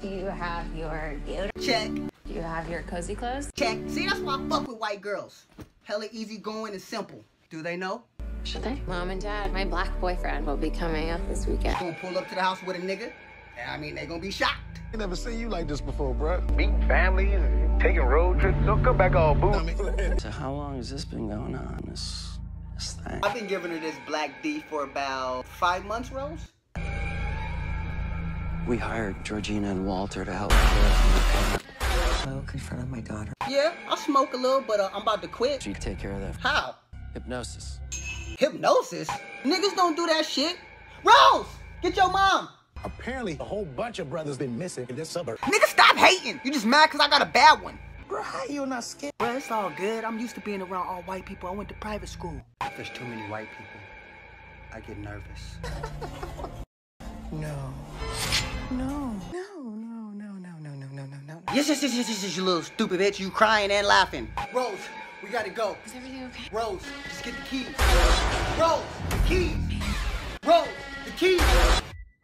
Do you have your deodorant? Check. Do you have your cozy clothes? Check. See, that's why I fuck with white girls. Hella easy going and simple. Do they know? Should they? Mom and Dad, my black boyfriend will be coming up this weekend. Gonna pull up to the house with a nigga? I mean, they gonna be shocked. I never seen you like this before, bruh. meeting families, taking road trips. Don't come back all booed. So how long has this been going on? This this thing. I've been giving her this black D for about five months, Rose. We hired Georgina and Walter to help her with Smoke in front of my daughter. Yeah, I smoke a little, but uh, I'm about to quit. the. You take care of that. How? hypnosis. Hypnosis? Niggas don't do that shit. Rose! Get your mom! Apparently, a whole bunch of brothers been missing in this suburb. Nigga, stop hating! You just mad cause I got a bad one. Bro, how you not scared? Bro, it's all good. I'm used to being around all white people. I went to private school. If there's too many white people, I get nervous. No. No. No, no, no, no, no, no, no, no, no. Yes, yes, yes, yes, yes, yes, you little stupid bitch. You crying and laughing. Rose, we gotta go. Is everything okay? Rose, just get the keys. Rose, the keys. Rose, the keys.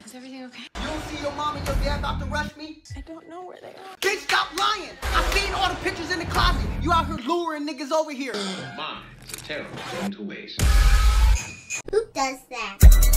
Is everything okay? You don't see your mom and your dad about to rush me? I don't know where they are. Bitch, stop lying. I seen all the pictures in the closet. You out here luring niggas over here. Mine is a terrible thing to waste. Who does that?